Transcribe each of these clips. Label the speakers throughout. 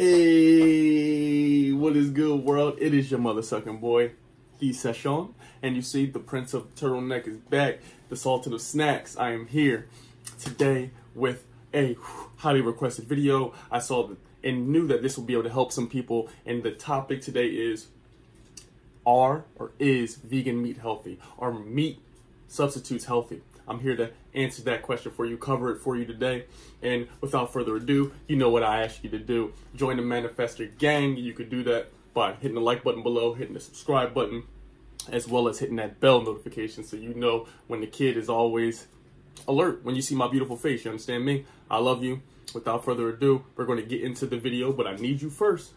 Speaker 1: Hey, what is good, world? It is your mother sucking boy, D Session, and you see the Prince of Turtleneck is back. The Sultan of Snacks. I am here today with a highly requested video. I saw the, and knew that this would be able to help some people. And the topic today is: Are or is vegan meat healthy? Are meat substitutes healthy? I'm here to answer that question for you, cover it for you today. And without further ado, you know what I ask you to do. Join the Manifester gang. You could do that by hitting the like button below, hitting the subscribe button, as well as hitting that bell notification so you know when the kid is always alert when you see my beautiful face. You understand me? I love you. Without further ado, we're going to get into the video, but I need you first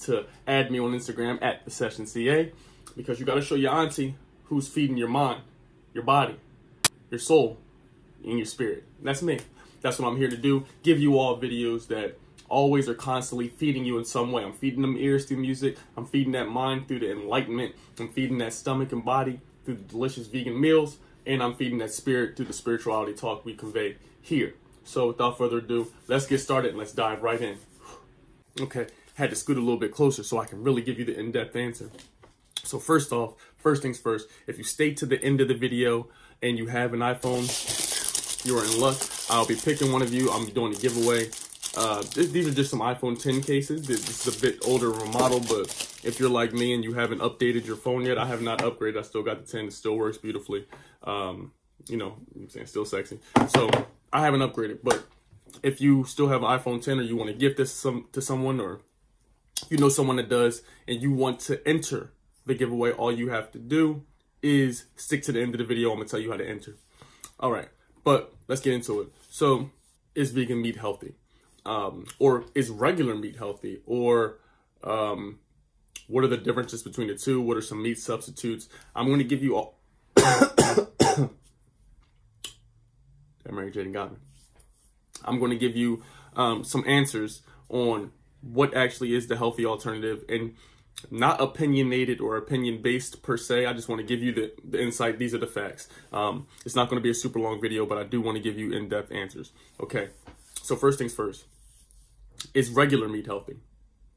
Speaker 1: to add me on Instagram at the session CA because you got to show your auntie who's feeding your mind, your body, your soul, and your spirit. That's me. That's what I'm here to do. Give you all videos that always are constantly feeding you in some way. I'm feeding them ears through music. I'm feeding that mind through the enlightenment. I'm feeding that stomach and body through the delicious vegan meals. And I'm feeding that spirit through the spirituality talk we convey here. So without further ado, let's get started and let's dive right in. Okay, had to scoot a little bit closer so I can really give you the in-depth answer. So first off, first things first, if you stay to the end of the video and you have an iPhone, you're in luck. I'll be picking one of you. I'm doing a giveaway. Uh, these are just some iPhone 10 cases. This is a bit older of a model, but if you're like me and you haven't updated your phone yet, I have not upgraded. I still got the 10. It still works beautifully. Um, you know, I'm saying still sexy. So I haven't upgraded, but if you still have an iPhone 10 or you want to gift this some, to someone or you know someone that does and you want to enter the giveaway, all you have to do is stick to the end of the video. I'm to tell you how to enter. All right, but let's get into it. So is vegan meat healthy? Um, or is regular meat healthy? Or um, what are the differences between the two? What are some meat substitutes? I'm to give you all. Mary Jane got me. I'm to give you um, some answers on what actually is the healthy alternative and not opinionated or opinion based per se. I just want to give you the, the insight. These are the facts. Um, it's not going to be a super long video, but I do want to give you in depth answers. Okay. So, first things first is regular meat healthy?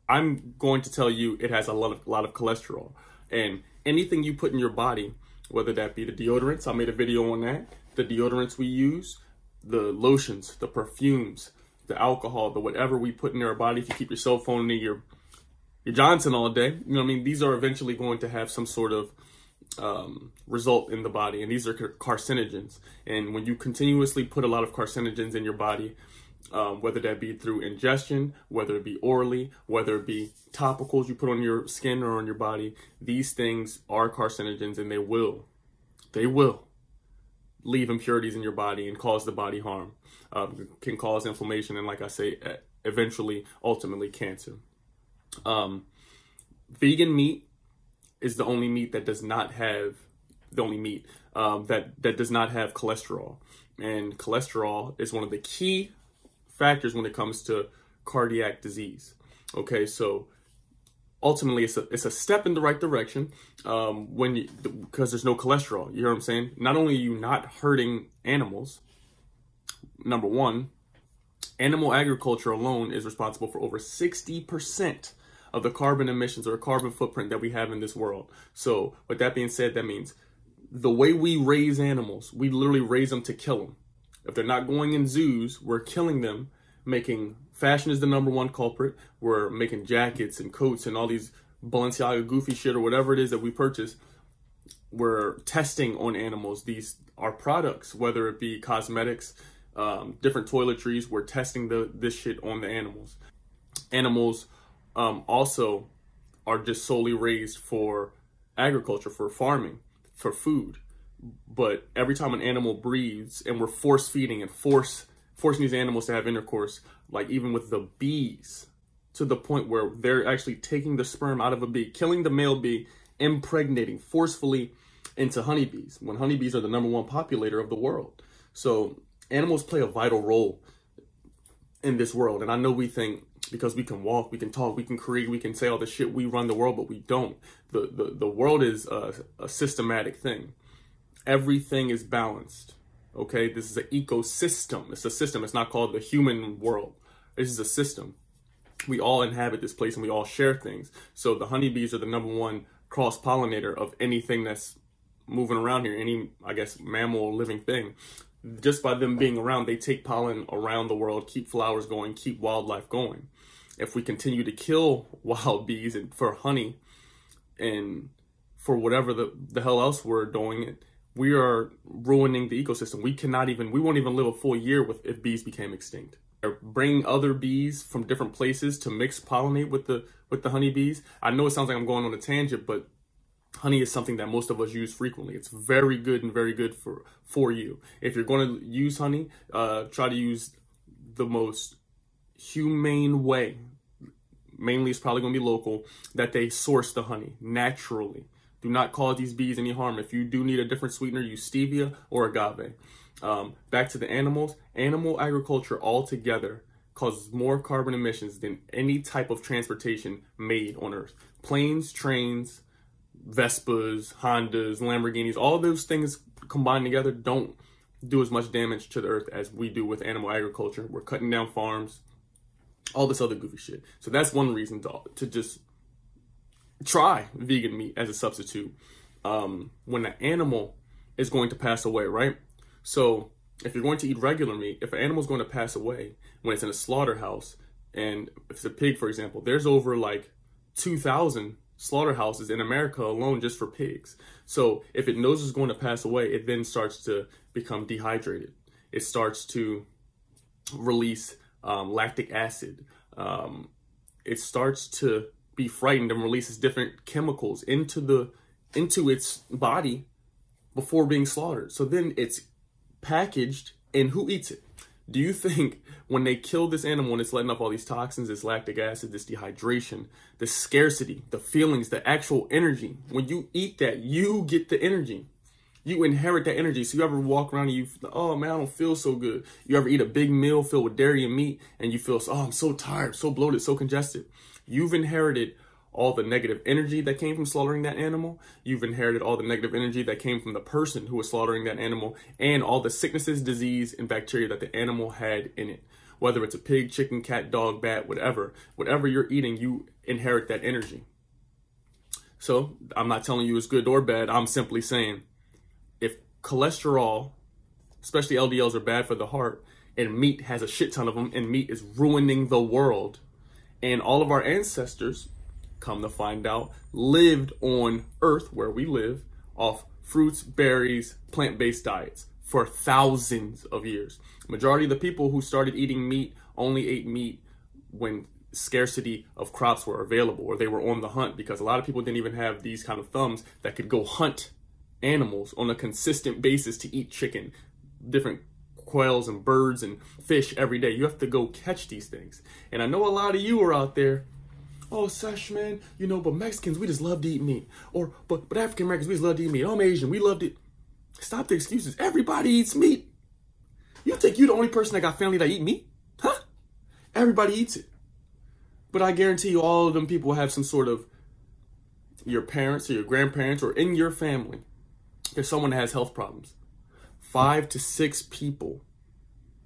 Speaker 1: I'm going to tell you it has a lot of, lot of cholesterol. And anything you put in your body, whether that be the deodorants, I made a video on that, the deodorants we use, the lotions, the perfumes, the alcohol, the whatever we put in our body, if you keep your cell phone near your your Johnson all day. You know I mean? These are eventually going to have some sort of um, result in the body, and these are carcinogens. And when you continuously put a lot of carcinogens in your body, um, whether that be through ingestion, whether it be orally, whether it be topicals you put on your skin or on your body, these things are carcinogens and they will, they will leave impurities in your body and cause the body harm, um, can cause inflammation, and like I say, eventually, ultimately, cancer. Um, vegan meat is the only meat that does not have the only meat um, that that does not have cholesterol, and cholesterol is one of the key factors when it comes to cardiac disease. Okay, so ultimately it's a, it's a step in the right direction um, when because there's no cholesterol. You hear what I'm saying? Not only are you not hurting animals, number one, animal agriculture alone is responsible for over 60% of the carbon emissions or carbon footprint that we have in this world. So with that being said, that means the way we raise animals, we literally raise them to kill them. If they're not going in zoos, we're killing them, making fashion is the number one culprit. We're making jackets and coats and all these Balenciaga goofy shit or whatever it is that we purchase. We're testing on animals these our products, whether it be cosmetics, um, different toiletries. We're testing the this shit on the animals. Animals um, also are just solely raised for agriculture, for farming, for food. But every time an animal breathes and we're force feeding and force forcing these animals to have intercourse, like even with the bees, to the point where they're actually taking the sperm out of a bee, killing the male bee, impregnating forcefully into honeybees, when honeybees are the number one populator of the world. So animals play a vital role in this world. And I know we think because we can walk, we can talk, we can create, we can say all the shit, we run the world, but we don't. The, the, the world is a, a systematic thing. Everything is balanced. Okay, this is an ecosystem. It's a system. It's not called the human world. This is a system. we all inhabit this place and we all share things. So the honeybees are the number one cross pollinator of anything that's moving around here, any, I guess, mammal or living thing. Just by them being around, they take pollen around the world, keep flowers going, keep wildlife going. If we continue to kill wild bees and for honey and for whatever the, the hell else we're doing it, we are ruining the ecosystem. We cannot even, we won't even live a full year with if bees became extinct bring other bees from different places to mix pollinate with the with the honeybees. I know it sounds like I'm going on a tangent, but honey is something that most of us use frequently. It's very good and very good for for you. If you're going to use honey, uh, try to use the most humane way. Mainly, it's probably going to be local that they source the honey naturally. Do not cause these bees any harm. If you do need a different sweetener, use stevia or agave. Um, back to the animals, animal agriculture altogether causes more carbon emissions than any type of transportation made on Earth. Planes, trains, Vespas, Hondas, Lamborghinis, all those things combined together don't do as much damage to the earth as we do with animal agriculture. We're cutting down farms, all this other goofy shit. So that's one reason to, to just try vegan meat as a substitute um, when an animal is going to pass away, right? So if you're going to eat regular meat, if an animal is going to pass away when it's in a slaughterhouse, and if it's a pig, for example, there's over like 2,000 slaughterhouses in America alone just for pigs. So if it knows it's going to pass away, it then starts to become dehydrated. It starts to release um, lactic acid. Um, it starts to be frightened and releases different chemicals into the into its body before being slaughtered. So then it's packaged, and who eats it? Do you think when they kill this animal and it's letting off all these toxins, this lactic acid, this dehydration, the scarcity, the feelings, the actual energy, when you eat that, you get the energy. You inherit that energy. So you ever walk around and you, oh man, I don't feel so good. You ever eat a big meal filled with dairy and meat and you feel, oh, I'm so tired, so bloated, so congested. You've inherited all the negative energy that came from slaughtering that animal. You've inherited all the negative energy that came from the person who was slaughtering that animal and all the sicknesses, disease, and bacteria that the animal had in it. Whether it's a pig, chicken, cat, dog, bat, whatever, whatever you're eating, you inherit that energy. So I'm not telling you it's good or bad. I'm simply saying cholesterol, especially LDLs, are bad for the heart, and meat has a shit ton of them, and meat is ruining the world, and all of our ancestors come to find out, lived on Earth, where we live, off fruits, berries, plant based diets for thousands of years. Majority of the people who started eating meat only ate meat when scarcity of crops were available or they were on the hunt because a lot of people didn't even have these kind of thumbs that could go hunt animals on a consistent basis to eat chicken, different quails and birds and fish every day. You have to go catch these things. And I know a lot of you are out there oh, Sesh, man, you know, but Mexicans, we just love to eat meat. Or, but, but African Americans, we just love to eat meat. I'm Asian, we love it. Stop the excuses. Everybody eats meat. You think you're the only person that got family that eat meat? Huh? Everybody eats it. But I guarantee you all of them people have some sort of your parents or your grandparents or in your family, there's someone has health problems. Five to six people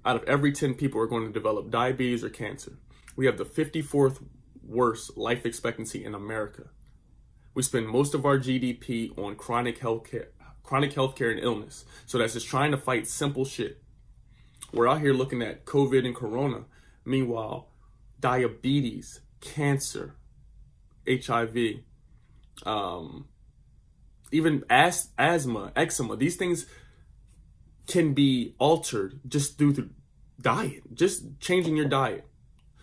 Speaker 1: out of every 10 people are going to develop diabetes or cancer. We have the 54th worst life expectancy in America. We spend most of our GDP on chronic health care, chronic health care and illness. So that's just trying to fight simple shit. We're out here looking at COVID and Corona. Meanwhile, diabetes, cancer, HIV, um, even as- asthma, eczema, these things can be altered just through diet, just changing your diet.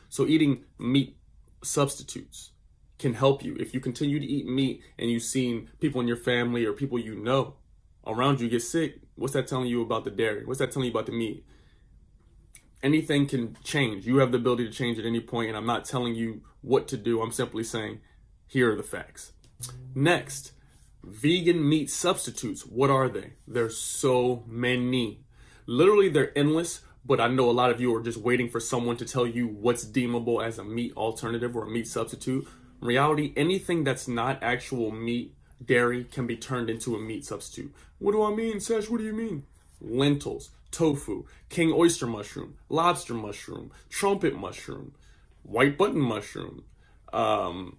Speaker 1: So eating meat substitutes can help you. If you continue to eat meat and you've seen people in your family or people you know around you get sick, what's that telling you about the dairy? What's that telling you about the meat? Anything can change. You have the ability to change at any point, and I'm not telling you what to do. I'm simply saying, here are the facts. Next, vegan meat substitutes. What are they? There's so many. Literally, they're endless but I know a lot of you are just waiting for someone to tell you what's deemable as a meat alternative or a meat substitute. In reality, anything that's not actual meat, dairy, can be turned into a meat substitute. What do I mean, Sesh? What do you mean? Lentils, tofu, king oyster mushroom, lobster mushroom, trumpet mushroom, white button mushroom. Um,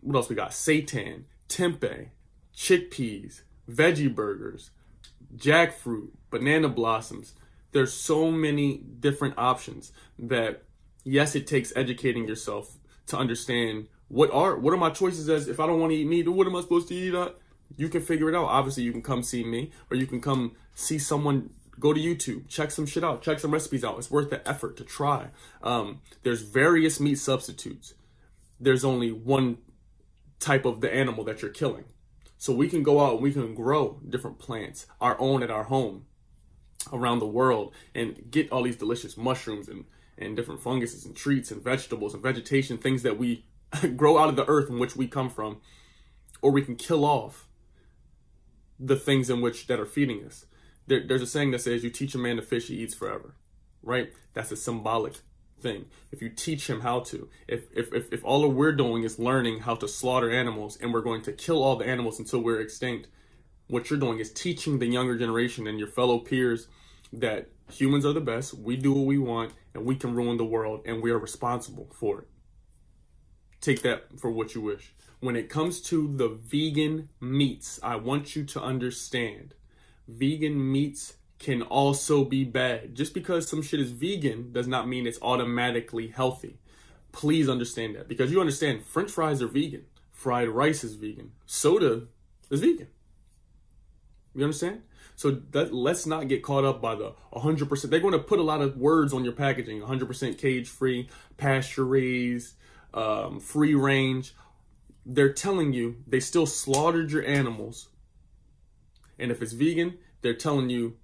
Speaker 1: what else we got? Seitan, tempeh, chickpeas, veggie burgers, jackfruit, banana blossoms. There's so many different options that yes, it takes educating yourself to understand what are what are my choices as if I don't want to eat meat, what am I supposed to eat? You can figure it out. Obviously, you can come see me or you can come see someone go to YouTube, check some shit out, check some recipes out. It's worth the effort to try. Um, there's various meat substitutes. There's only one type of the animal that you're killing. So we can go out and we can grow different plants, our own at our home, around the world, and get all these delicious mushrooms and, and different funguses and treats and vegetables and vegetation, things that we grow out of the earth in which we come from, or we can kill off the things in which that are feeding us. There, there's a saying that says, "You teach a man to fish, he eats forever." Right? That's a symbolic thing. If you teach him how to, if if if, if all we're doing is learning how to slaughter animals, and we're going to kill all the animals until we're extinct, what you're doing is teaching the younger generation and your fellow peers that humans are the best. We do what we want, and we can ruin the world, and we are responsible for it. Take that for what you wish. When it comes to the vegan meats, I want you to understand vegan meats can also be bad. Just because some shit is vegan does not mean it's automatically healthy. Please understand that because you understand french fries are vegan, fried rice is vegan, soda is vegan. You understand? So that, let's not get caught up by the 100%. They're going to put a lot of words on your packaging 100% cage free, pasture raised, um, free range. They're telling you they still slaughtered your animals. And if it's vegan, they're telling you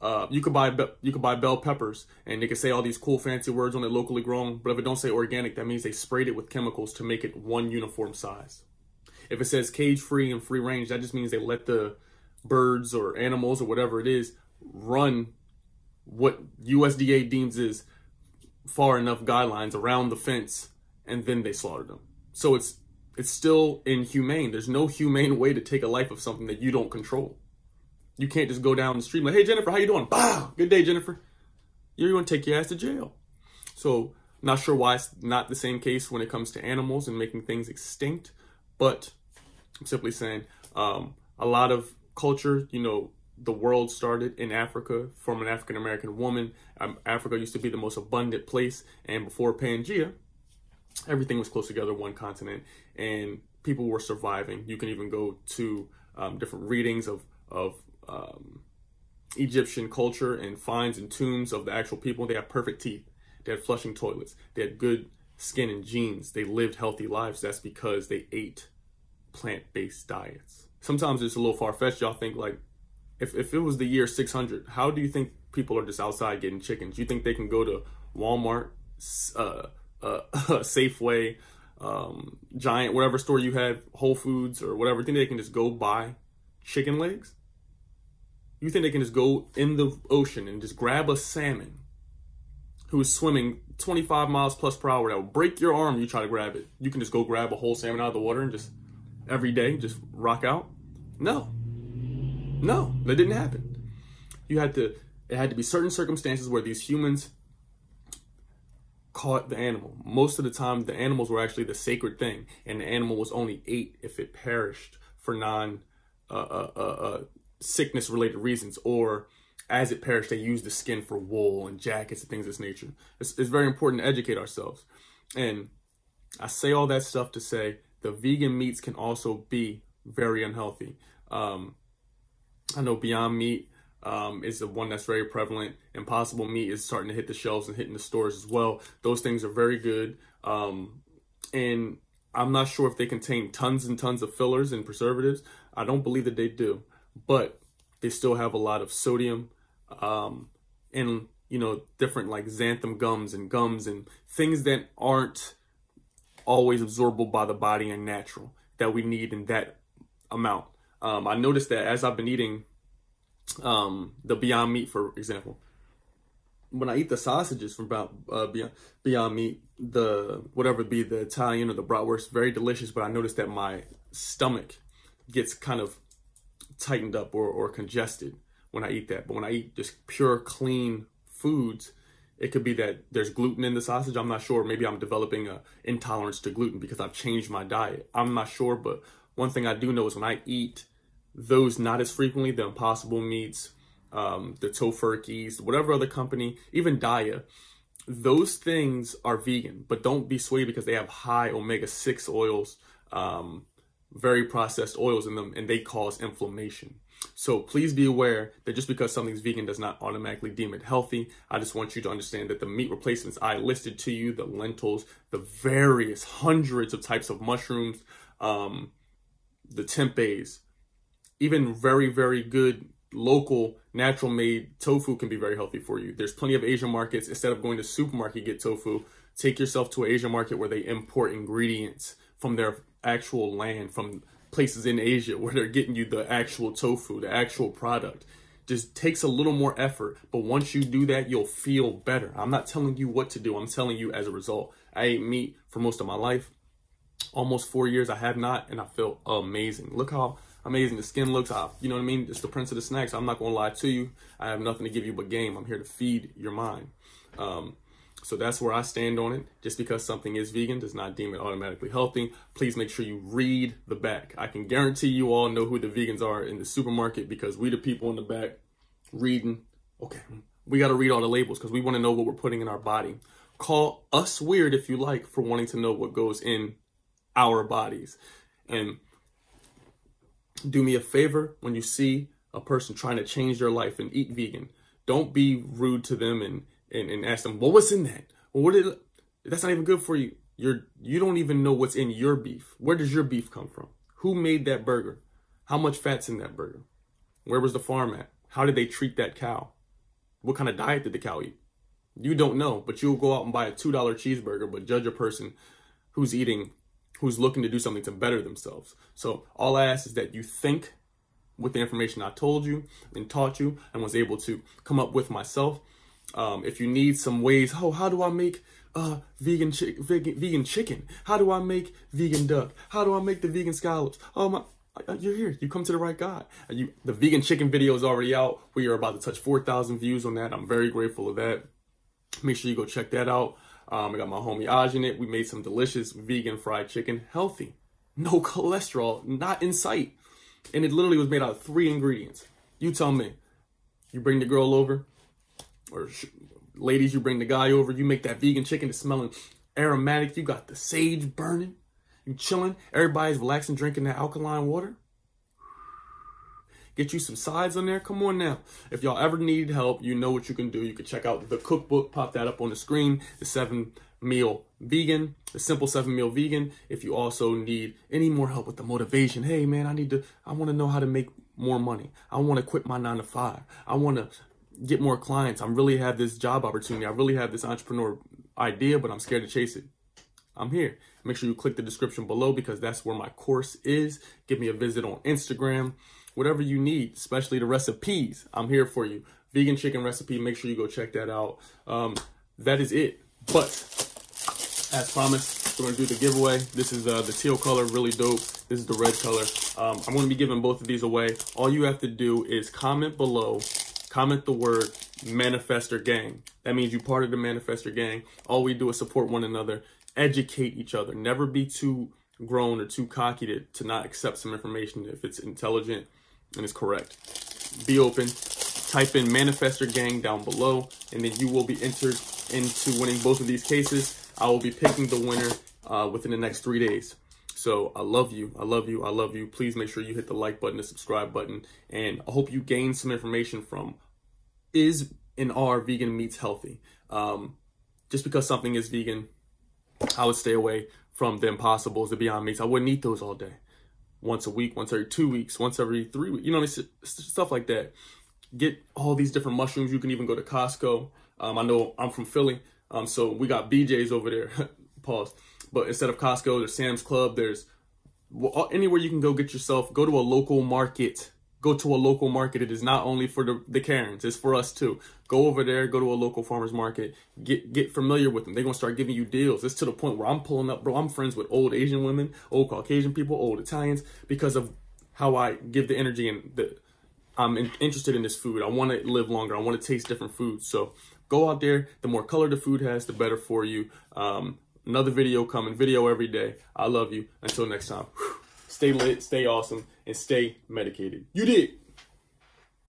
Speaker 1: uh, you could buy you could buy bell peppers and they could say all these cool fancy words on it locally grown, but if it don't say organic, that means they sprayed it with chemicals to make it one uniform size. If it says cage free and free range, that just means they let the birds or animals or whatever it is run what USDA deems is far enough guidelines around the fence and then they slaughter them. So it's it's still inhumane. There's no humane way to take a life of something that you don't control. You can't just go down the street like, "Hey Jennifer, how you doing?" Bah, good day, Jennifer. You're going to take your ass to jail. So, not sure why it's not the same case when it comes to animals and making things extinct, but I'm simply saying um, a lot of culture, you know, the world started in Africa from an African American woman. Um, Africa used to be the most abundant place, and before Pangea, everything was close together, one continent, and people were surviving. You can even go to um, different readings of of um, Egyptian culture and finds and tombs of the actual people. They had perfect teeth. They had flushing toilets. They had good skin and genes. They lived healthy lives. That's because they ate plant-based diets. Sometimes it's a little far-fetched. Y'all think like, if, if it was the year 600, how do you think people are just outside getting chickens? You think they can go to Walmart, uh, uh, Safeway, um, Giant, whatever store you have, Whole Foods or whatever, think they can just go buy chicken legs? You think they can just go in the ocean and just grab a salmon who's swimming 25 miles plus per hour that will break your arm you try to grab it. You can just go grab a whole salmon out of the water and just every day just rock out? No. No, that didn't happen. You had to it had to be certain circumstances where these humans caught the animal. Most of the time, the animals were actually the sacred thing, and the animal was only ate if it perished for non uh, uh, uh, uh sickness related reasons, or as it perished, they used the skin for wool and jackets and things of this nature. It's, it's very important to educate ourselves. And I say all that stuff to say the vegan meats can also be very unhealthy. Um, I know Beyond Meat um, is the one that's very prevalent. Impossible Meat is starting to hit the shelves and hitting the stores as well. Those things are very good. Um, and I'm not sure if they contain tons and tons of fillers and preservatives. I don't believe that they do, but they still have a lot of sodium um, and, you know, different like xanthan gums and gums and things that aren't always absorbable by the body and natural that we need in that amount. Um, I noticed that as I've been eating um, the Beyond Meat, for example. When I eat the sausages from uh, Beyond, Beyond Meat, the whatever be the Italian or the bratwurst, very delicious. But I noticed that my stomach gets kind of tightened up or, or congested when I eat that. But when I eat just pure clean foods, It could be that there's gluten in the sausage. I'm not sure. Maybe I'm developing a intolerance to gluten because I've changed my diet. I'm not sure, but one thing I do know is when I eat those not as frequently, the impossible meats, um, the Tofurkeys, whatever other company, even Daiya, those things are vegan, but don't be swayed because they have high omega-6 oils, um, very processed oils in them, and they cause inflammation. So please be aware that just because something's vegan does not automatically deem it healthy. I just want you to understand that the meat replacements I listed to you, the lentils, the various hundreds of types of mushrooms, um, the tempehs, even very, very good local natural made tofu can be very healthy for you. There's plenty of Asian markets. Instead of going to supermarket get tofu, take yourself to an Asian market where they import ingredients from their actual land, from places in Asia where they're getting you the actual tofu, the actual product. Just takes a little more effort, but once you do that, you'll feel better. I'm not telling you what to do. I'm telling you as a result. I ate meat for most of my life. Almost four years I have not, and I feel amazing. Look how amazing the skin looks. I, you know what I mean? It's the prince of the snacks. I'm not gonna lie to you. I have nothing to give you but game. I'm here to feed your mind. Um, so that's where I stand on it. Just because something is vegan does not deem it automatically healthy. Please make sure you read the back. I can guarantee you all know who the vegans are in the supermarket because we the people in the back reading. Okay, we got to read all the labels because we want to know what we're putting in our body. Call us weird if you like for wanting to know what goes in our bodies. And do me a favor when you see a person trying to change their life and eat vegan. Don't be rude to them and and, and ask them, well, what's in that? That's not even good for you. You're you don't even know what's in your beef. Where does your beef come from? Who made that burger? How much fat's in that burger? Where was the farm at? How did they treat that cow? What kind of diet did the cow eat? You don't know, but you'll go out and buy a $2 cheeseburger, but judge a person who's eating, who's looking to do something to better themselves. So all I ask is that you think with the information I told you and taught you and was able to come up with myself um, if you need some ways, oh, how do I make uh, vegan, chi- vegan vegan chicken? How do I make vegan duck? How do I make the vegan scallops? Oh my, you're here. You come to the right guy. You, the vegan chicken video is already out. We are about to touch 4,000 views on that. I'm very grateful of that. Make sure you go check that out. Um, I got my homie Aj in it. We made some delicious vegan fried chicken, healthy, no cholesterol, not in sight. And it literally was made out of three ingredients. You tell me. You bring the girl over, or ladies, you bring the guy over, you make that vegan chicken that's smelling aromatic. You got the sage burning. You chilling. Everybody's relaxing, drinking that alkaline water. Get you some sides on there. Come on now. If y'all ever need help, you know what you can do. You can check out the cookbook. Pop that up on the screen. The seven meal vegan, the simple seven meal vegan. If you also need any more help with the motivation, hey man, I need to, I want to know how to make more money. I want to quit my nine to five. I want to get more clients. I'm really have this job opportunity. I really have this entrepreneur idea, but I'm scared to chase it. I'm here. Make sure you click the description below because that's where my course is. Give me a visit on Instagram. Whatever you need, especially the recipes, I'm here for you. Vegan chicken recipe, make sure you go check that out. Um, that is it. But as promised, we're gonna do the giveaway. This is uh, the teal color, really dope. This is the red color. Um, I'm gonna be giving both of these away. All you have to do is comment below comment the word manifester gang. That means you part of the manifester gang. All we do is support one another, educate each other. Never be too grown or too cocky to, to not accept some information if it's intelligent and is correct. Be open. Type in manifester gang down below, and then you will be entered into winning both of these cases. I will be picking the winner uh, within the next three days. So I love you. I love you. I love you. Please make sure you hit the like button, the subscribe button, and I hope you gain some information from is in our vegan meats healthy. Um, just because something is vegan, I would stay away from the impossibles, the beyond meats. I wouldn't eat those all day. Once a week, once every two weeks, once every three weeks, you know, I mean? stuff like that. Get all these different mushrooms. You can even go to Costco. Um, I know I'm from Philly, um, so we got BJ's over there. Pause. But instead of Costco, there's Sam's Club. There's anywhere you can go get yourself. Go to a local market. Go to a local market. It is not only for the, the Karens. It's for us too. Go over there. Go to a local farmer's market. Get get familiar with them. They're gonna start giving you deals. It's to the point where I'm pulling up, bro. I'm friends with old Asian women, old Caucasian people, old Italians because of how I give the energy and the I'm in, interested in this food. I want to live longer. I want to taste different foods. So go out there. The more color the food has, the better for you. Um, another video coming, video every day. I love you. Until next time, stay lit, stay awesome, and stay medicated. You did.